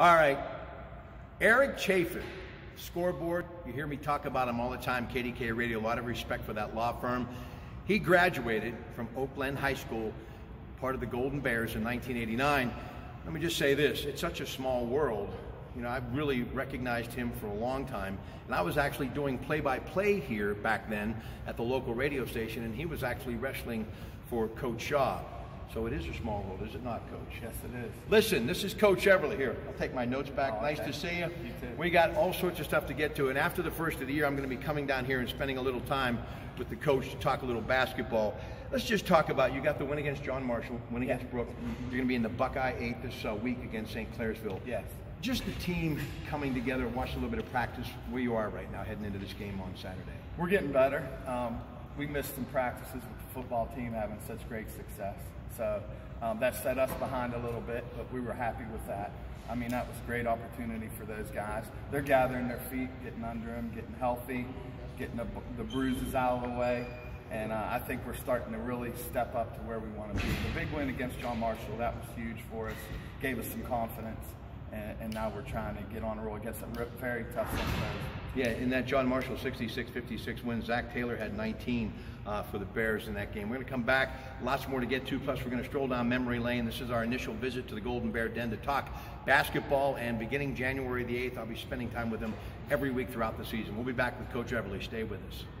All right, Eric Chafin, scoreboard. You hear me talk about him all the time, KDK Radio. A lot of respect for that law firm. He graduated from Oak Glen High School, part of the Golden Bears in 1989. Let me just say this it's such a small world. You know, I've really recognized him for a long time. And I was actually doing play by play here back then at the local radio station, and he was actually wrestling for Coach Shaw. So it is a small world, is it not, Coach? Yes, it is. Listen, this is Coach Everly here. I'll take my notes back. Oh, nice to see you. You. We got all sorts of stuff to get to, and after the first of the year, I'm going to be coming down here and spending a little time with the coach to talk a little basketball. Let's just talk about you got the win against John Marshall, win against Brooke. You're going to be in the Buckeye Eight this uh, week against St. Clairsville. Yes. Just the team coming together, watch a little bit of practice. Where you are right now, heading into this game on Saturday. We're getting better. Um, we missed some practices with the football team having such great success. So um, that set us behind a little bit, but we were happy with that. I mean, that was a great opportunity for those guys. They're gathering their feet, getting under them, getting healthy, getting the, the bruises out of the way. And uh, I think we're starting to really step up to where we want to be. The big win against John Marshall, that was huge for us, gave us some confidence. And, and now we're trying to get on a roll against a very tough. Clair's. Yeah, in that John Marshall 66-56 win, Zach Taylor had 19 uh, for the Bears in that game. We're going to come back, lots more to get to, plus we're going to stroll down memory lane. This is our initial visit to the Golden Bear Den to talk basketball, and beginning January the 8th, I'll be spending time with them every week throughout the season. We'll be back with Coach Everly. Stay with us.